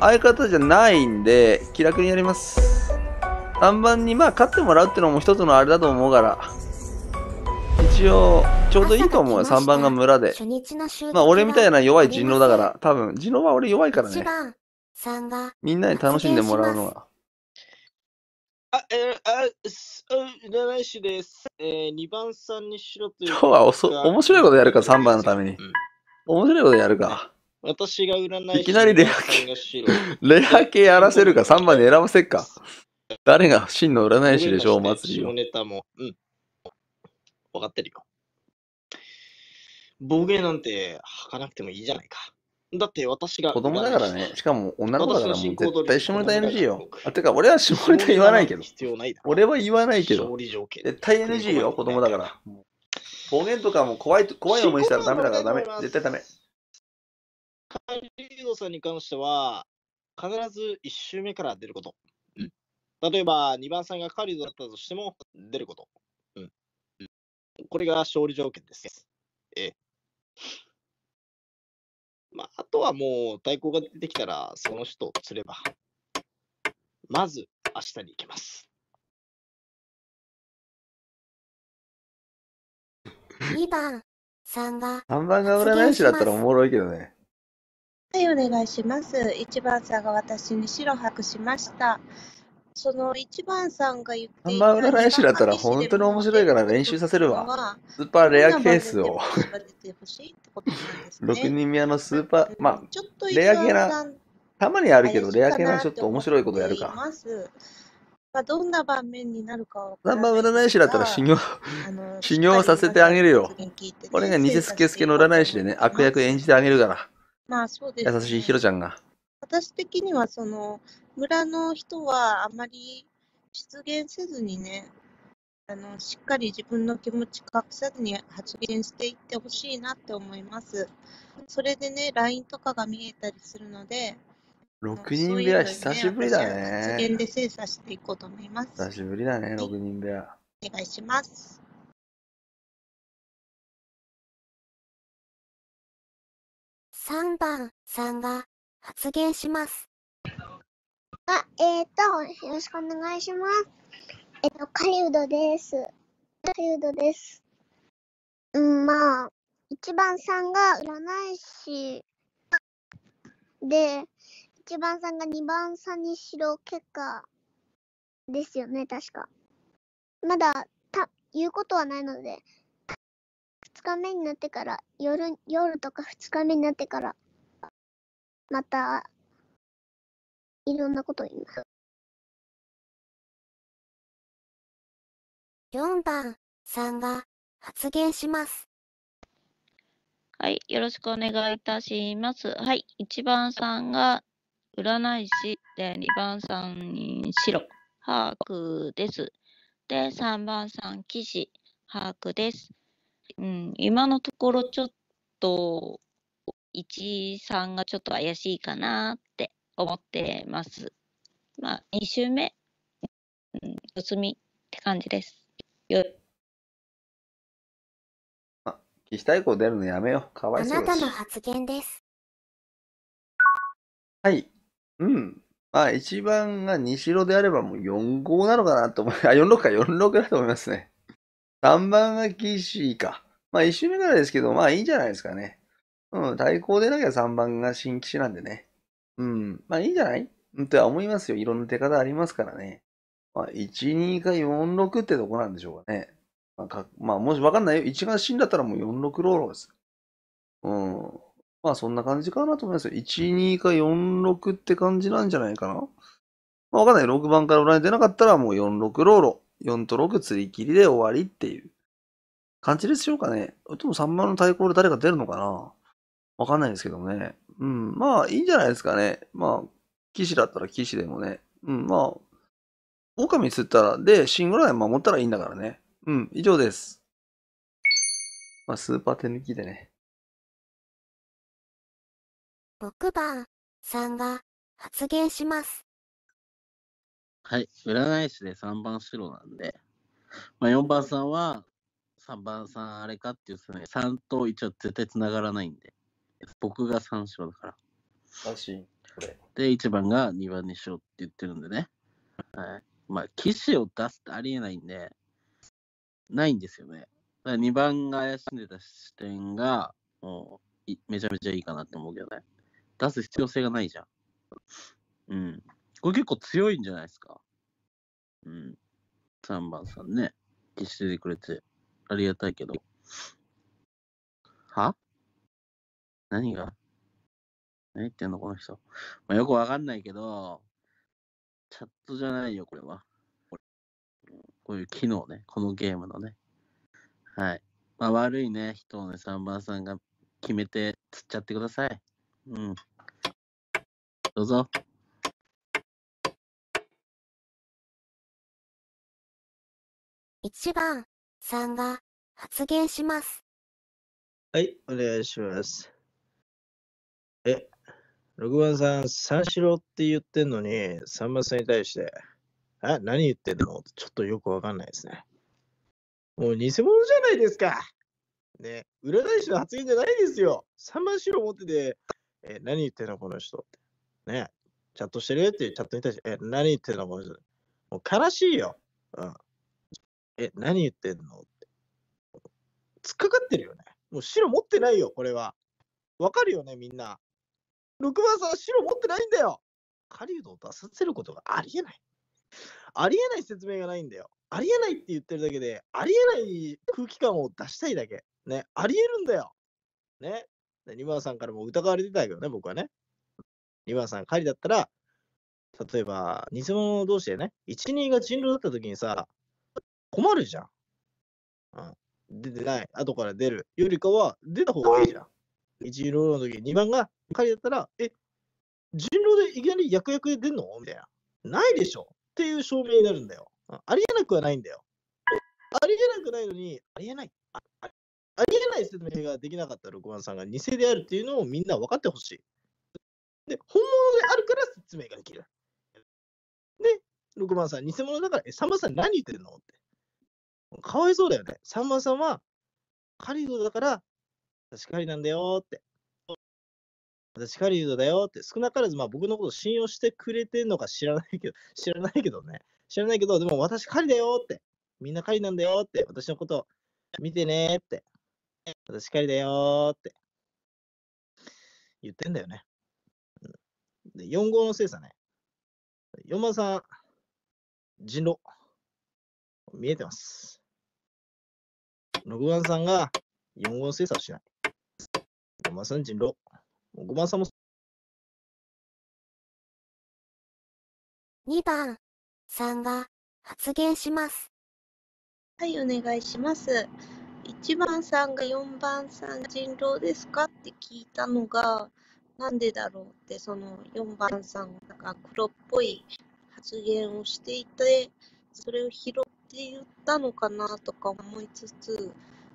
相方じゃないんで、気楽にやります。3番にまあ勝ってもらうってのも一つのあれだと思うから。一応、ちょうどいいと思うよ、3番が村で。まあ俺みたいなな弱い人狼だから、多分、人狼は俺弱いから1ね。みんなに楽しんでもらうのが。あ、えー、あ、すあ占い師です。えー、2番さんにしろという。今日はおそ面白いことやるか、3番のために。うん面白いことやるか。私が占い師いきなりレア二番さんが白レア系やらせるか、3番に選ばせっか？誰が真の占い師でしょう、お祭りを。下ネタも。うん。わかってるよ。暴言なんて吐かなくてもいいじゃないか。だって私が。子供だからね。しかも女の子だからもう絶対下ネタ NG よ。あ、てか俺は下ネタ言わないけど。俺は言わないけど。勝利条件。絶対 NG よ、子供だから。暴言とかも怖いと、怖い思いしたらダメだからダメ。絶対ダメ。カリードさんに関しては、必ず1周目から出ること。うん例えば、2番さんがカリードだったとしても、出ること。これが勝利条件です。ええ。まあ、あとはもう、対抗が出てきたら、その人を釣れば、まず明日に行きます。2番さんが3番が占い師だったらおもろいけどね。はい、お願いします。1番さんが私に白白しました。その1番さんが言っていた3番占い師だったら本当に面白いから練習させるわ。スーパーレアケースを。6人目のスーパー、まあ、ちょっとレア系なたまにあるけど、レア系なちょっと面白いことやるか。まあ、どんな場面になるかは3番占い師だったら修行、修行させてあげるよしっかり皆さんの発言聞いてねこれが偽スケスケの占い師でね、悪役演じてあげるから。まあそうです、優しいヒロちゃんが。私的にはその村の人はあまり出現せずにねあのしっかり自分の気持ち隠さずに発言していってほしいなって思いますそれでね LINE とかが見えたりするので6人部屋久しぶりだ私は発言ね。で精査していこうと思います久しぶりだね、6人部屋。お願いします3番さんが発言します。あ、えっ、と、よろしくお願いします。えっ、と、カリウドです。カリウドです。うん、まあ、一番さんが占い師で、一番さんが二番さんにしろ結果ですよね、確か。まだ、た、言うことはないので、日目になってから、夜、夜とか二日目になってから、また、いろんなことを言います。4番さんが発言します。はい、よろしくお願いいたします。はい、1番さんが占い師で、2番さんに白、白です。で、3番さん騎士、白です。うん、今のところちょっと、1、3がちょっと怪しいかなって思ってます。まあ、2周目、うん、四つみって感じです。よ騎士対抗出るのやめよう。かわあいそうだしなたの。発言です。はい。うん。まあ、一番が西色であればもう4-5なのかなと思う。あ、46か、46だと思いますね。3番が騎士か。まあ、一周目からですけど、まあいいんじゃないですかね。うん、対抗でなきゃ3番が新騎士なんでね。うん、まあいいんじゃない？うん、とは思いますよ。いろんな出方ありますからね。まあ、1、2か4、6ってとこなんでしょうかね。まあ、かまあ、もしわかんないよ。1が死んだったらもう4、6ローロです。うん。まあそんな感じかなと思いますよ。1、2か4、6って感じなんじゃないかな。まあわかんない。6番から裏に出なかったらもう4、6ローロ。4と6釣り切りで終わりっていう感じでしょうかね。でも3番の対抗で誰か出るのかなわかんないですけどもね。うん。まあいいんじゃないですかね。まあ、騎士だったら騎士でもね。うん。まあ、狼釣ったら、で、シングルライン守ったらいいんだからね。うん。以上です。まあ、スーパー手抜きでね。6番さんが発言します。はい。占い師で3番白なんで、まあ、4番さんは3番さんあれかっていうですね、3と一応絶対繋がらないんで、僕が3白だから。だし。これ。で、1番が2番にしようって言ってるんでね。はい。まあ、騎士を出すってありえないんで、ないんですよね。だから2番が怪しんでた視点が、もうい、めちゃめちゃいいかなって思うけどね。出す必要性がないじゃん。うん。これ結構強いんじゃないですか。うん。3番さんね。消しててくれて、ありがたいけど。は？何が？何言ってんのこの人。まあ、よくわかんないけど、チャットじゃないよ、これは。こういう機能ね、このゲームのね。はい。まあ、悪いね、人をね、3番さんが決めて釣っちゃってください。うん。どうぞ。1番さんが発言します。はい、お願いします。え、6番さん、三四郎って言ってんのに、3番さんに対して、あ、何言ってんの？ちょっとよくわかんないですね。もう偽物じゃないですか。ね、占い師の発言じゃないですよ。3番四郎持ってて、え、何言ってんの？この人って。ね、チャットしてるっていうチャットに対して、え、何言ってんの？この人。もう悲しいよ。うん。え、何言ってんの？って。突っかかってるよね。もう白持ってないよ、これは。わかるよね、みんな。6番さん、白持ってないんだよ。狩人を出させることがありえない。ありえない説明がないんだよ。ありえないって言ってるだけで、ありえない空気感を出したいだけ。ね、ありえるんだよ。ね。で2番さんからも疑われてたけどね、僕はね。2番さん、狩りだったら、例えば、偽物同士でね、1、2が人狼だった時にさ、困るじゃん。出てない、後から出るよりかは出た方がいいじゃん。1ローの時、2番が仮だったら、え、人狼でいきなり役役で出んの？みたいな。ないでしょっていう証明になるんだよ。ありえなくはないんだよ。ありえなくないのに、ありえない。ありえない説明ができなかった6番さんが偽であるっていうのをみんな分かってほしい。で、本物であるから説明ができる。で、6番さん、偽物だから、え、3番さん何言ってるの？って。かわいそうだよね。3番さんは、カリドだから、私カリなんだよって。私カリドだよって、少なからずまあ僕のこと信用してくれてんのか知らないけど、知らないけどね。知らないけど、でも私カリだよって。みんなカリなんだよって。私のこと見てねって。私カリだよって。言ってんだよね。うんで、4号の精査ね。4番さん、人狼。見えてます。6番さんが4号精査をしない。5番さん人狼。5番さんも2番さんが発言します。はい、お願いします。1番さんが4番さん人狼ですかって聞いたのが、なんでだろうって、その4番さんが黒っぽい発言をしていて、それを拾って言ったのかなとか思いつつ、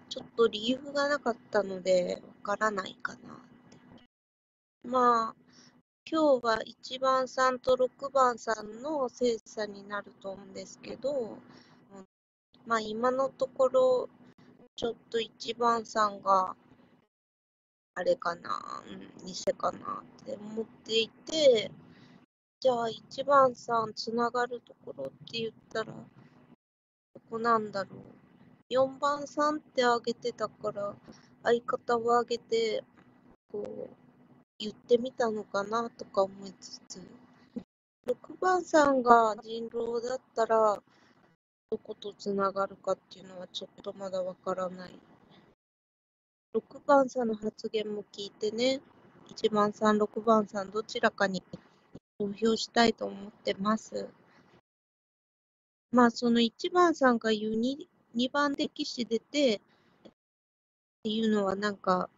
ちょっと理由がなかったので、わからないかなって。まあ、今日は1番さんと6番さんの精査になると思うんですけど、まあ今のところ、ちょっと1番さんが、あれかな、うん、偽かなって思っていて、じゃあ1番さんつながるところって言ったら、こなんだろう。4番さんってあげてたから、相方をあげて、こう、言ってみたのかなとか思いつつ、6番さんが人狼だったら、どことつながるかっていうのはちょっとまだわからない。6番さんの発言も聞いてね、1番さん、6番さん、どちらかに投票したいと思ってます。まあ、その1番さんが言う 2, 2番で騎士出てっていうのはなんか、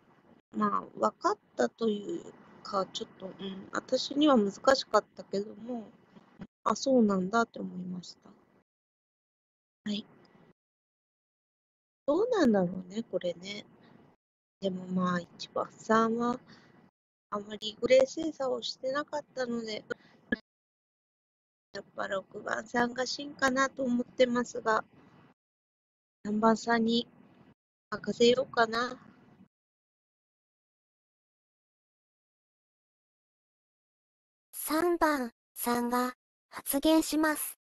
まあ、分かったというか、ちょっと、うん、私には難しかったけども、あ、そうなんだって思いました。はい。どうなんだろうね、これね。でもまあ、一番さんは、あまりグレー精査をしてなかったので、やっぱ6番さんが真かなと思ってますが、3番さんに任せようかな。3番さんが発言します。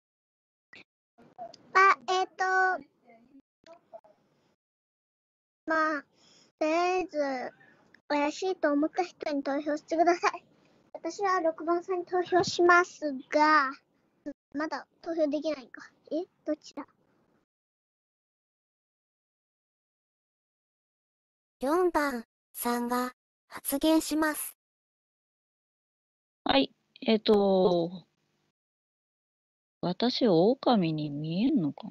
あ、えっ、と、まあ、とりあえず、怪しいと思った人に投票してください。私は6番さんに投票しますが、まだ投票できないか。え？どちら4番さんが発言します。はい。えっ、と、私、狼に見えんのか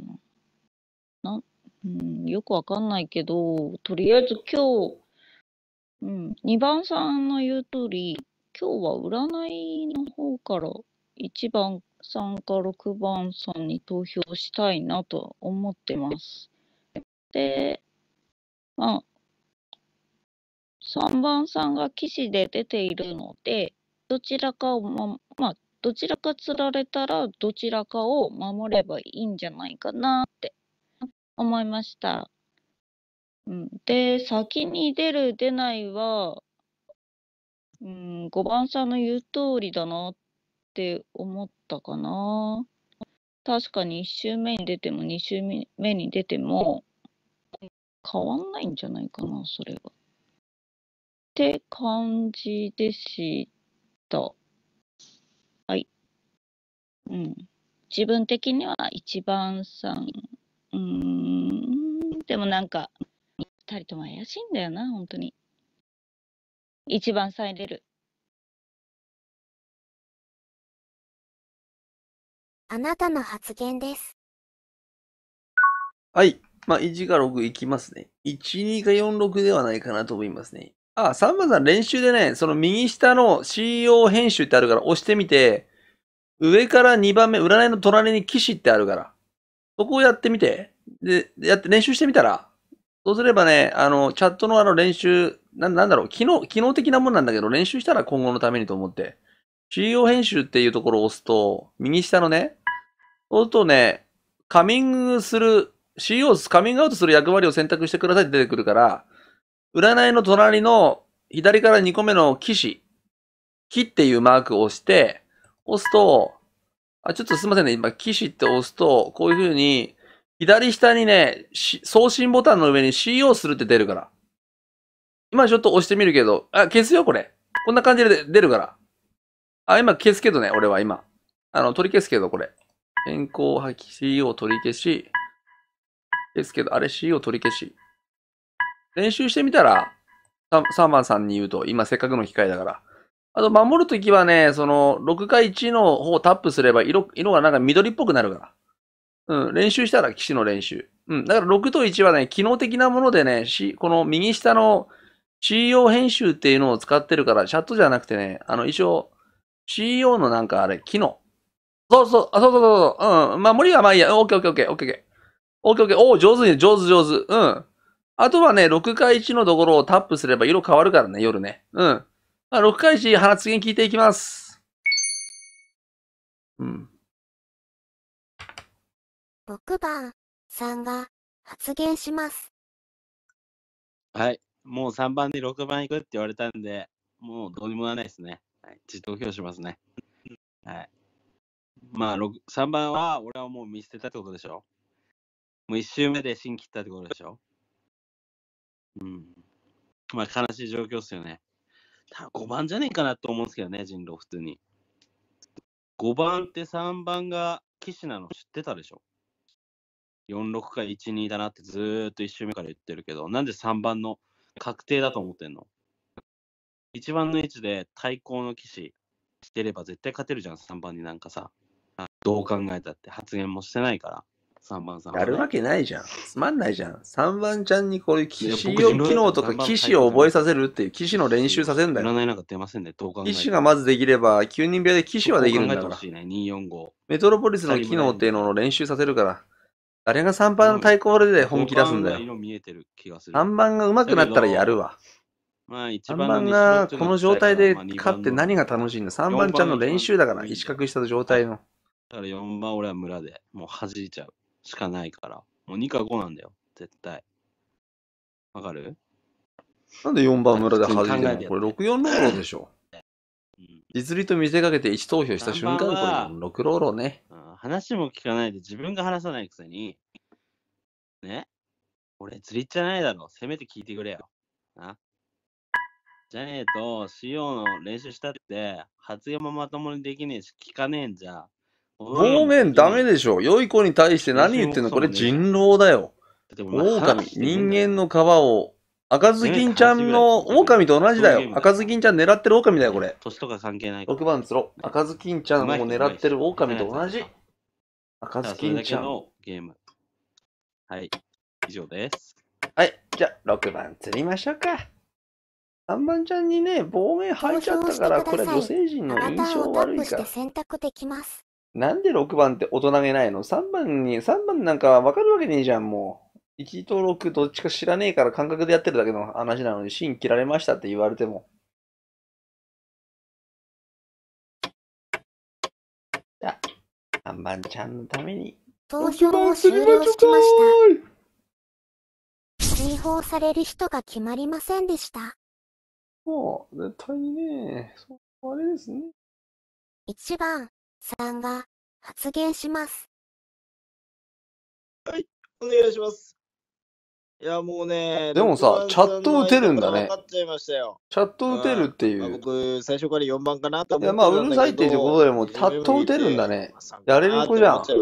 な？な、うん、よくわかんないけど、とりあえず今日、うん、2番さんの言う通り、今日は占いの方から1番さんか6番さんに投票したいなと思ってます。で、まあ、3番さんが騎士で出ているので、どちらかをま、まあ、どちらか釣られたら、どちらかを守ればいいんじゃないかなって思いました。うん、で、先に出る、出ないは、うん、5番さんの言う通りだなっって思ったかな。確かに1周目に出ても2周目に出ても変わんないんじゃないかな、それは。って感じでした。はい。うん。自分的には一番さん、うーん、でもなんか、二人とも怪しいんだよな、本当に。一番さん入れる。あなたの発言です。はい。まあ、1か6いきますね。1、2か4、6ではないかなと思いますね。あ、3番さん練習でね、その右下の CEO 編集ってあるから押してみて、上から2番目、占いの隣に騎士ってあるから、そこをやってみて。で、やって練習してみたら、そうすればね、あの、チャットのあの練習、ななんだろう、機能、機能的なもんなんだけど、練習したら今後のためにと思って。CEO 編集っていうところを押すと、右下のね、そうするとね、カミングする、CEO カミングアウトする役割を選択してくださいって出てくるから、占いの隣の左から2個目の騎士、騎っていうマークを押して、押すと、あ、ちょっとすいませんね。今、騎士って押すと、こういう風に、左下にね、送信ボタンの上に CO するって出るから。今ちょっと押してみるけど、あ、消すよ、これ。こんな感じで出るから。あ、今消すけどね、俺は今。あの、取り消すけど、これ。変更破棄 CEO 取り消し。ですけど、あれ CEO 取り消し。練習してみたら、3番さんに言うと、今せっかくの機会だから。あと、守るときはね、その、6か1の方をタップすれば色、色がなんか緑っぽくなるから。うん、練習したら騎士の練習。うん、だから6と1はね、機能的なものでね、この右下の CEO 編集っていうのを使ってるから、チャットじゃなくてね、あの、一応、CEO のなんかあれ、機能。そうそう、あ、そうそうそうそう、うん。まあ、無理はまあいいや。オッケーオッケーオッケーオッケーオッケー。オッケーオッケー。おー上手に、上手上手。うん。あとはね、6か1のところをタップすれば色変わるからね、夜ね。うん。まあ、6か1、発言聞いていきます。うん。6番さんが発言します。はい。もう3番で6番行くって言われたんで、もうどうにもならないですね。はい。自投票しますね。はい。まあ、3番は、俺はもう見捨てたってことでしょ？もう1周目で芯切ったってことでしょ？うん。まあ、悲しい状況っすよね。5番じゃねえかなと思うんですけどね、人狼普通に。5番って3番が騎士なの知ってたでしょ ?46 か12だなってずーっと1周目から言ってるけど、なんで3番の確定だと思ってんの ?1 番の位置で対抗の騎士してれば絶対勝てるじゃん、3番になんかさ。どう考えたって発言もしてないから、3番さんはね、やるわけないじゃん。つまんないじゃん。3番ちゃんにこういういや騎士用僕機能とか騎士を覚えさせるっていう騎士の練習させるんだよ。占いなんか出ませんね、どう考えても騎士がまずできれば、9人部屋で騎士はできるんだからそこを考えてほ。しいね、245。メトロポリスの機能っていうのを練習させるから。誰が3番の対抗で本気出すんだよ。色見えてる気がする。3番が上手くなったらやるわ。まあ、一3番番がこの状態で勝って何が楽しいんだ ?3 番ちゃんの練習だから、石角した状態の。だから4番俺は村でもう弾いちゃうしかないから。もう2か5なんだよ、絶対。わかる？なんで4番村で弾いてるの？これ64ローロでしょ。うん。実利と見せかけて1投票した瞬間、こ3番はれ、ロクローロね。うん話も聞かないで自分が話さないくせに、ね、俺釣りじゃないだろ。せめて聞いてくれよ。な？じゃねえと、CO の練習したって、発言もまともにできねえし、聞かねえんじゃ。方面ダメでしょ。良い子に対して何言ってんの？これ人狼だよ。狼。人間の皮を、赤ずきんちゃんの狼と同じだよ。赤ずきんちゃん狙ってる狼だよ、これ。年とか関係ないから。6番つろ。赤ずきんちゃんを狙ってる狼と同じ。赤ずきんちゃん。けのゲーム。はい。以上です。はい。じゃあ、6番釣りましょうか。3番ちゃんにね、亡命入っちゃったから、これ女性陣の印象悪いから。ップして選択できます。なんで6番って大人げないの ?3 番に、3番なんかわかるわけねえじゃん、もう。1と6どっちか知らねえから感覚でやってるだけの話なのに、芯切られましたって言われても。あ、3番ちゃんのために。投票を終了しました。追放される人が決まりませんでした。もう、絶対にね、そう、あれですね。1番さんが発言します。お願いします。いや、もうね、でもさチャット打てるんだね分かっちゃいましたよ。チャット打てるっていまあ、う。僕、最初から4番かなと思っていや、まあ、うるさいっていうことでも、チャット打てるんだね。やれる子じゃん。ち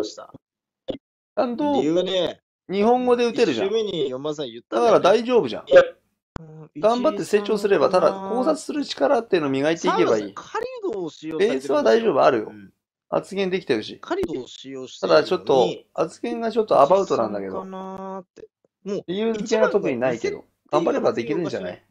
ゃんと日本語で打てるじゃん1。周目に4番さん言っただから大丈夫じゃん。頑張って成長すれば、ただ考察する力っていうのを磨いていけばいい。カリドを使用ベースは大丈夫、あるよう。ん発言できてるし。カリドを使用してただちょっと、発言がちょっとアバウトなんだけど、かなーって。もう、理由付けが特にないけど、頑張ればできるんじゃない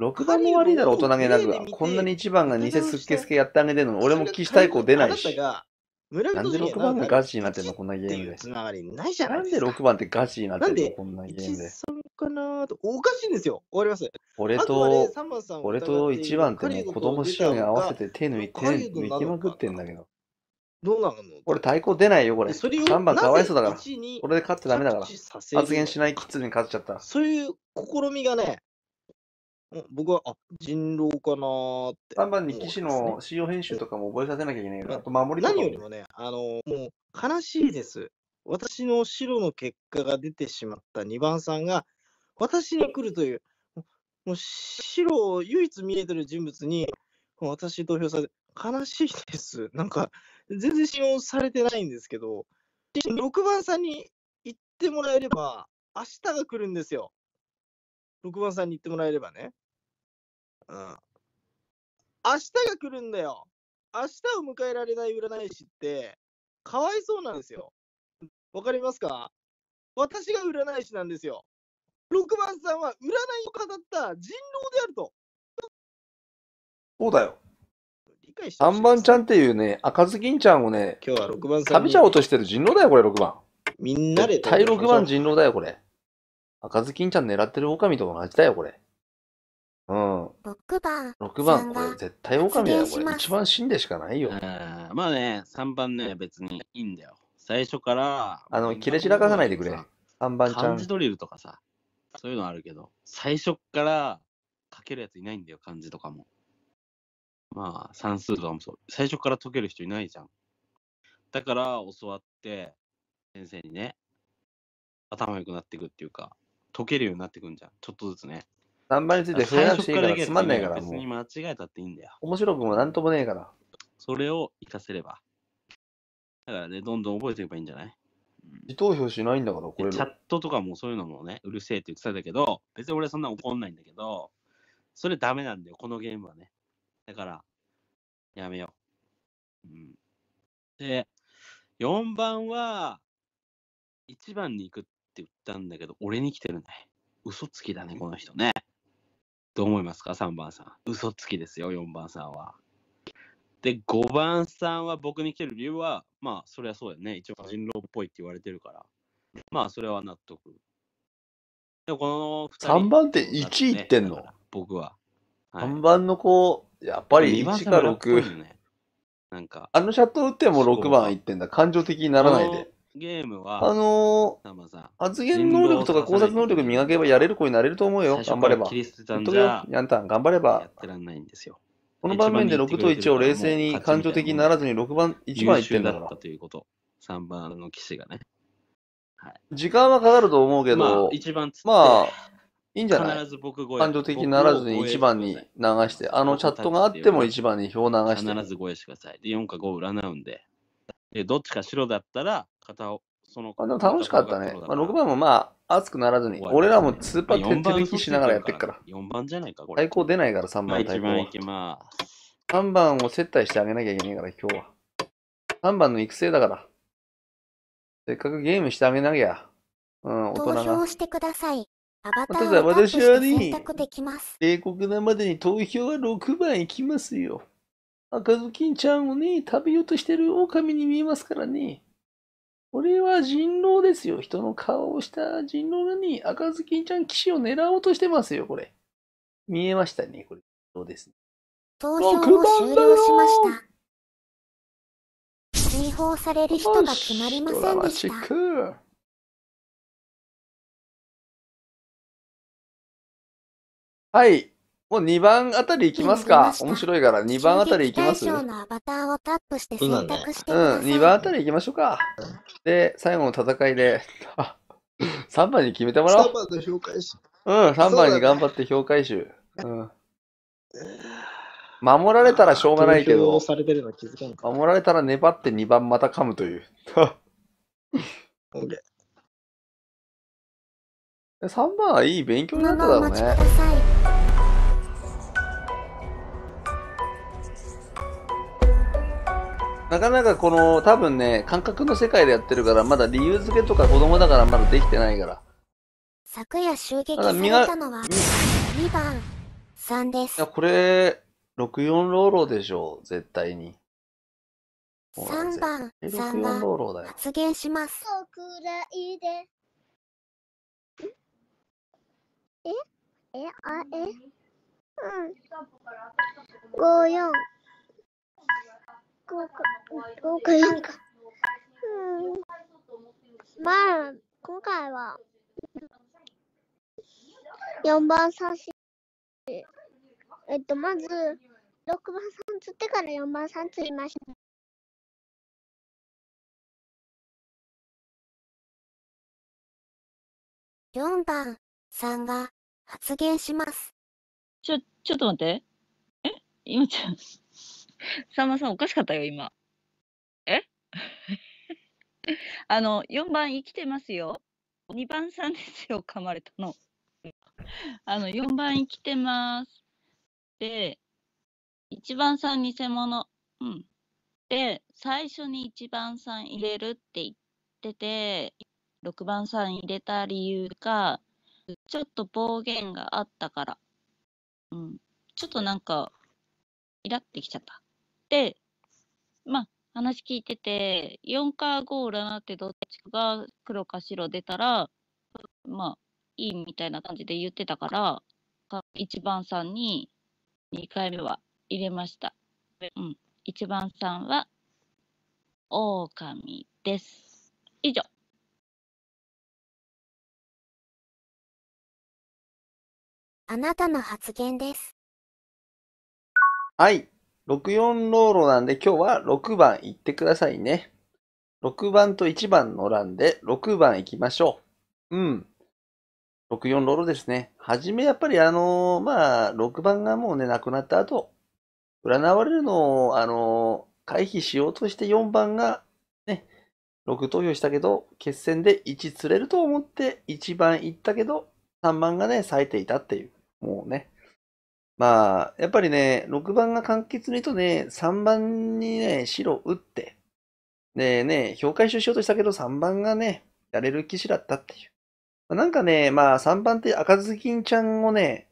?6 番も悪いだろ、大人げなくは。こんなに1番が偽すっけすけやってあげてるのに、俺も騎士対抗出ないし。なんで6番がガチになってんの、こんなゲームで。つながりないじゃなないんでですか。6番ってガチになってんの、こんなゲームで？13かなーと。おかしいんですよ。わかります俺と、3番さんを俺と疑っている1番ってもうカリド子供仕様に合わせて手抜いて、抜きまくってんだけど。どうなの？俺対抗出ないよ、これ。でそれを3番かわいそうだからな。ぜ1にこれで勝ってダメだから。発言しないキッズに勝っちゃった。そういう試みがね、うん僕は、あ、人狼かなーって。3番に騎士思うんの仕様編集とかも覚えさせなきゃいけないけど、まああと守りとかも何よりもね、あの、もう悲しいです。私の白の結果が出てしまった2番さんが、私に来るという、もう白を唯一見えてる人物に、私投票されて、悲しいです。なんか、全然信用されてないんですけど、6番さんに言ってもらえれば、明日が来るんですよ。6番さんに言ってもらえればね。うん。明日が来るんだよ。明日を迎えられない占い師って、かわいそうなんですよ。わかりますか？私が占い師なんですよ。6番さんは占いを語った人狼であると。そうだよ。理解してほしい3番ちゃんっていうね、赤ずきんちゃんをね、今日は6番さんに食べちゃおうとしてる人狼だよ、これ6番。みんなで絶対6番人狼だよ、これ。赤ずきんちゃん狙ってる狼と同じだよ、これ。うん。6番6番、これ絶対狼だよ、これ。一番死んでしかないよ。まあね、3番ね、別にいいんだよ。最初から。あの、切れ散らかさないでくれ。3番ちゃん漢字。ドリルとかさ、そういうのあるけど、最初から書けるやついないんだよ、漢字とかも。まあ、算数とかもそう。最初から解ける人いないじゃん。だから、教わって、先生にね、頭良くなっていくっていうか、解けるようになっていくんじゃん。ちょっとずつね。3番について増やしていいからつまんないから、別に。間違えたっていいんだよ。面白くもなんともねえから。それを活かせれば。だからね、どんどん覚えていけばいいんじゃない？自投票しないんだから、これでチャットとかもそういうのもね、うるせえって言ってたんだけど、別に俺そんな怒んないんだけど、それダメなんだよ、このゲームはね。だから、やめよう。うん、で、4番は、1番に行くって言ったんだけど、俺に来てるね。嘘つきだね、この人ね。どう思いますか、3番さん。嘘つきですよ、4番さんは。で、5番さんは僕に来てる理由は、まあ、それはそうだよね。一応人狼っぽいって言われてるから。まあ、それは納得。でも、この2人。3番って1位いってんの？僕は。はい3番の子、やっぱり2番1かさん裏っぽいよ6。ね。なんか、あのチャット打っても6番いってんだ。感情的にならないで。ゲームあは、の3番さん。ー、発言能力とか考察能力磨けばやれる子になれると思うよ。頑張れば。切り捨てたんじゃ、、ヤンタン、頑張れやばっ。てらんないんですよ。この場面で6と1を冷静に感情的にならずに6番、1番いってんだから。ということ。3番の騎士がね。時間はかかると思うけまあど、、一番つって、まあ、いいんじゃない？必ず僕超え感情的にならずに1番に流して、あのチャットがあっても1番に票を流して。必ず超えしてください。で、4か5占うんで。で、どっちか白だったら、片を、その、あでも楽しかったね。まあ、6番もまあ、熱くならずに、俺らもツーパーまあ手引きしながらやってっから。。4番じゃないか、これ。対抗出ないから3まあ、番対1番い抗きます。3番を接待してあげなきゃいけないから、今日は。3番の育成だから。せっかくゲームしてあげなきゃ。うん、大投人が票。してください。アバタただーをタップし私はねて選択できます。冷酷なまでに投票は6番行きますよ。赤ずきんちゃんをね、食べようとしてる狼に見えますからね。これは人狼ですよ。人の顔をした人狼がね、赤ずきんちゃん騎士を狙おうとしてますよ、これ。見えましたね、これ。そうですね。投票を終了しました。追放される人が決まりませんでしたはい。もう2番あたり行きますか。面白いから2番あたり行きます？襲撃対象のアバターをタップして選択してくうん、ださい。2番あたり行きましょうか。で、最後の戦いで、あ、3番に決めてもらおう。3番の紹介し。うん、3番に頑張って評回収。うん。守られたらしょうがないけど。守られたら粘って2番また噛むという。OK 3番はいい勉強になっただろうねなかなかこの、多分ね、感覚の世界でやってるから、まだ理由付けとか子供だからまだできてないから。昨夜襲撃されたのは、2番3です。いや、これ、64ローロでしょう、絶対に。3番3は発言します。え？え？あ？え？うん。54。今回なんか、うん、まあ、今回は、4番三振。えっと、まず、6番3つってから4番3ついました。4番さんが発言します。ちょ、ちょっと待って。え今ちょ、さんまさんおかしかったよ、今。え？あの、4番生きてますよ。2番さんですよ、噛まれたの。あの、4番生きてます。で、1番さん偽物。うん。で、最初に1番さん入れるって言ってて、6番さん入れた理由が、ちょっと暴言があったから。うん。ちょっとなんか、イラってきちゃった。で、まあ、話聞いてて、4か5占ってどっちかが黒か白出たら、まあ、いいみたいな感じで言ってたから、か1番さんに2回目は入れました。うん。1番さんは、狼です。以上。あなたの発言です。はい。64ローロなんで今日は6番行ってくださいね。6番と1番の欄で6番行きましょう。うん。64ローロですね。はじめやっぱりあのーまあ、6番がもうね、亡くなった後、占われるのを、あのー回避しようとして4番がね、6投票したけど、決戦で1釣れると思って1番行ったけど、3番がね、冴えていたっていう。もうね。まあ、やっぱりね、6番が簡潔にとね、3番にね、白打って、でね、評価しようとしたけど、3番がね、やれる騎士だったっていう。なんかね、まあ、3番って赤ずきんちゃんをね、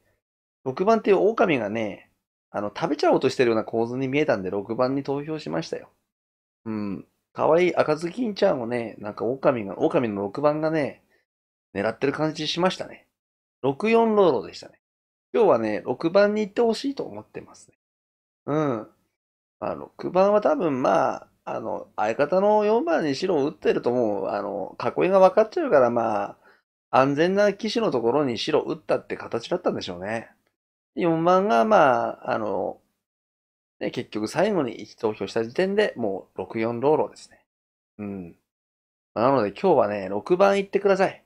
6番っていう狼がね、あの、食べちゃおうとしてるような構図に見えたんで、6番に投票しましたよ。うん。かわいい赤ずきんちゃんをね、なんか狼が、狼の6番がね、狙ってる感じしましたね。64ローロでしたね。今日はね、6番に行ってほしいと思ってますね。うん。あ、6番は多分まあ、あの、相方の4番に白を打ってるともう、あの、囲いが分かっちゃうからまあ、安全な騎士のところに白打ったって形だったんでしょうね。4番がまあ、あの、で、結局最後に1投票した時点でもう6-4ローローですね。うん。なので今日はね、6番行ってください。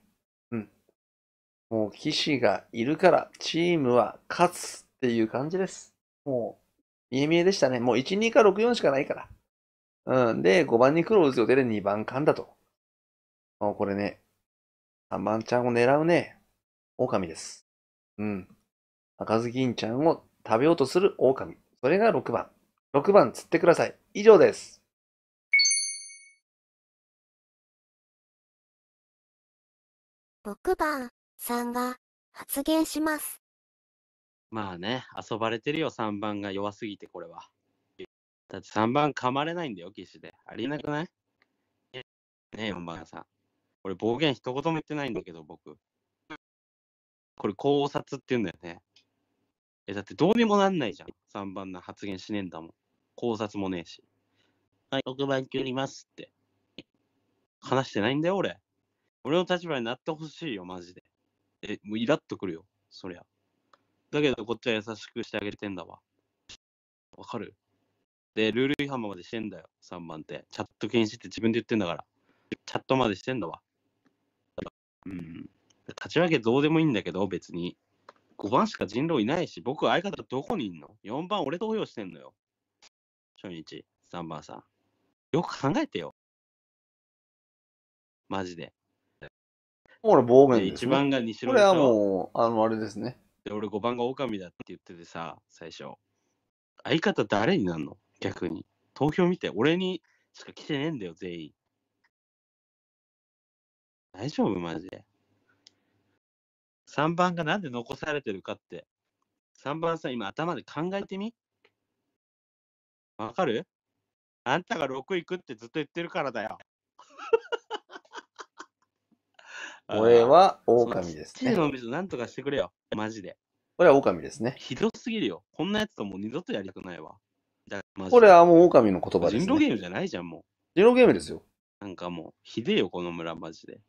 もう騎士がいるから、チームは勝つっていう感じです。もう、見え見えでしたね。もう1、2か6、4しかないから。うん。で、5番に黒を打つ予定で2番噛んだと。もうこれね、3番ちゃんを狙うね、狼です。うん。赤ずきんちゃんを食べようとする狼。それが6番。6番釣ってください。以上です。6番さんが発言します。まあね、遊ばれてるよ、3番が弱すぎて、これは。だって3番噛まれないんだよ、騎士で。ありえなくない？ねえ、4番さん。俺、暴言一言も言ってないんだけど、僕。これ、考察って言うんだよね。え、だってどうにもなんないじゃん。3番の発言しねえんだもん。考察もねえし。はい、6番切りますって。話してないんだよ、俺。俺の立場になってほしいよ、マジで。え、もうイラッとくるよ、そりゃ。だけど、こっちは優しくしてあげてんだわ。わかる？で、ルール違反までしてんだよ、3番って。チャット禁止って自分で言ってんだから。チャットまでしてんだわ。うん。勝ち分けどうでもいいんだけど、別に。5番しか人狼いないし、僕相方どこにいんの ?4 番俺投票してんのよ。初日、3番さん。よく考えてよ。マジで。もう俺暴で言です、1ね。番が西これはもう、あの、あれですね。で、俺5番が狼だって言っててさ、最初。相方誰になんの？逆に。投票見て、俺にしか来てねえんだよ、全員。大丈夫？マジで。3番がなんで残されてるかって。3番さ、今頭で考えてみ？わかる？あんたが6行くってずっと言ってるからだよ。俺は狼ですそっちね。の水なんとかしてくれよ、マジで。これは狼ですね。ひどすぎるよ。こんなやつともう二度とやりたくないわ。これはもう狼の言葉ですね。人狼ゲームじゃないじゃん、も人狼ゲームですよ。う。なんかもう、ひでえよ、この村、マジで。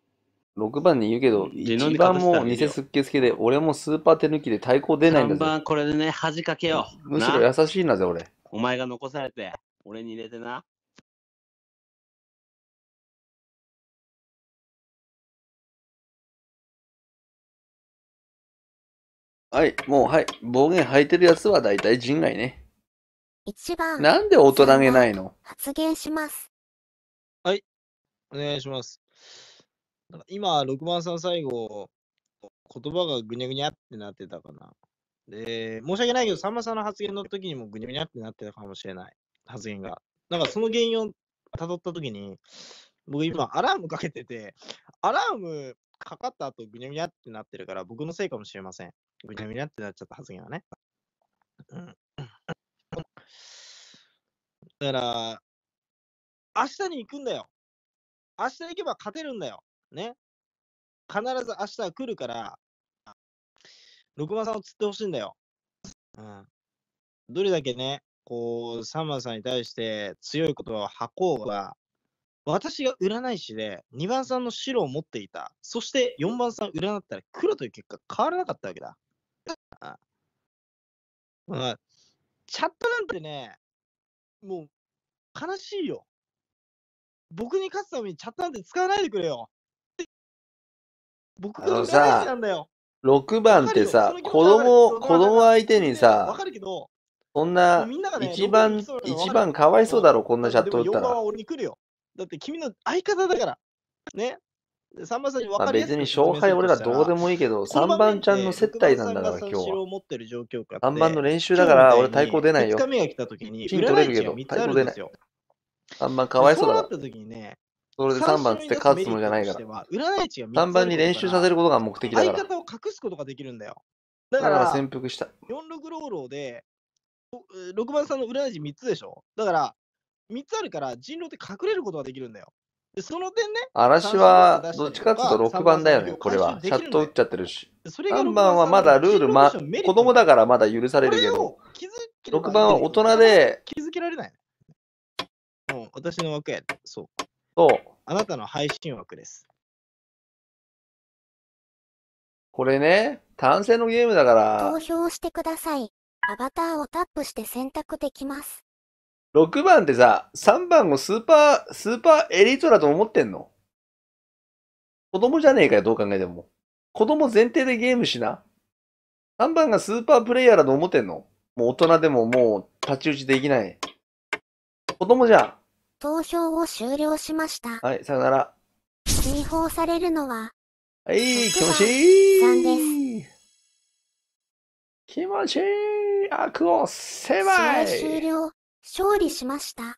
6番に言うけど、うんジェノ1に番も偽すっけすけで、俺もスーパー手抜きで対抗出ないんだ3ぜ。番、これでね、恥かけよ。むしろな優しいんだぜ、俺。お前が残されて、俺に入れてな。はい、もう、はい。暴言吐いてるやつは大体人外ね。1番なんで大人げないの？発言します。お願いします。なんか今、6番さん最後、言葉がぐにゃぐにゃってなってたかな。で、申し訳ないけど、さんまさんの発言の時にもぐにゃぐにゃってなってたかもしれない。発言が。なんかその原因を辿った時に、僕今アラームかけてて、アラームかかった後ぐにゃぐにゃってなってるから、僕のせいかもしれません。ぐにゃぐにゃってなっちゃった発言はね。うん。だから、明日に行くんだよ。明日行けば勝てるんだよ。ね。必ず明日は来るから、6番さんを釣ってほしいんだよ。うん。どれだけね、こう、サンマさんに対して強い言葉を吐こうが、私が占い師で2番さんの白を持っていた。そして4番さん占ったら黒という結果変わらなかったわけだ。チャットなんてね、もう悲しいよ。僕に勝つためにチャットなんて使わないでくれよ。僕が占い師さなんだよ。6番ってさ、子供、子供相手にわさか、るけど、もそんな一番、6に来そうなの分一番かわいそうだろ、こんなチャット打ったでも4番はら。俺に来るよ。だって君の相方だから。ね。で3番さんに分まあかりやすく別に勝敗俺らどうでもいいけど、3番ちゃんの接待なんだから今日は。を持ってる状況下って3番の練習だから俺対抗出ないよ2。日目が来た時に、金取れるけど占い師が3つあるんですよ。3番かわいそうだから。そうなった時にね、それで3番つって勝つつもりじゃないから。ら。占い師が3つある3番に練習させることが目的だから。相方を隠すことができるんだよ。だだから潜伏した。46ローローで、お6番さんの占い師3つでしょだから、3つあるから人狼って隠れることができるんだよ。で、その点ね、嵐はどっちかっていうと6番だよね、これは。チャット打っちゃってるし。それが3番はまだルール、ま、子供だからまだ許されるけどを、気づければ6番は大人で、気づけられない。もう私の枠やで。そう。そう、あなたの配信枠です。これね、単性のゲームだから投、票してください。アバターをタップして選択できます。6番ってさ、3番をスーパー、スーパーエリートだと思ってんの？子供じゃねえかよ、どう考えても。子供前提でゲームしな。3番がスーパープレイヤーだと思ってんの？もう大人でももう太刀打ちできない。子供じゃん。投票を終了しました。はい、さよなら。追放されるのは、はい、気持ちいい。3気持ちいい。悪を試狭合い。終了。勝利しました。